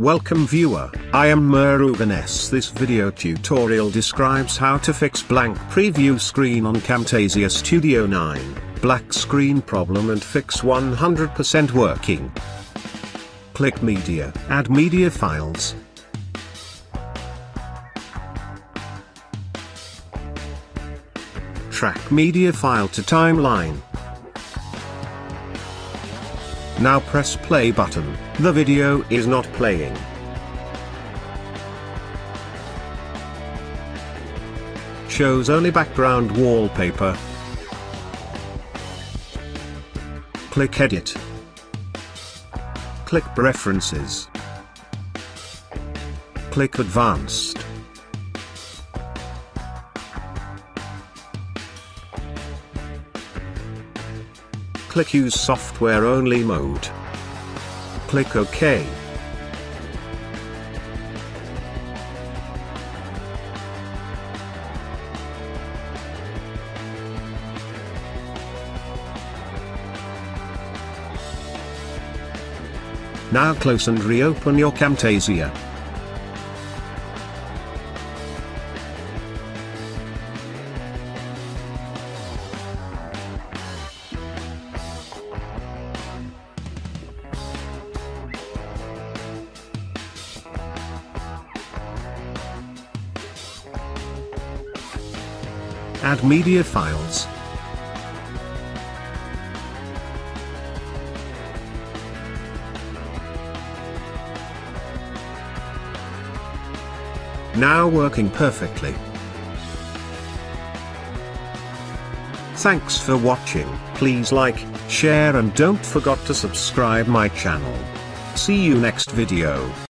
Welcome viewer, I am Murugan S. This video tutorial describes how to fix blank preview screen on Camtasia Studio 9, black screen problem and fix 100% working. Click Media, add media files. Track media file to timeline. Now press play button, the video is not playing. Shows only background wallpaper. Click edit. Click preferences. Click advanced. Click Use Software Only mode. Click OK. Now close and reopen your Camtasia. Add media files. Now working perfectly. Thanks for watching, please like, share and don't forget to subscribe my channel. See you next video.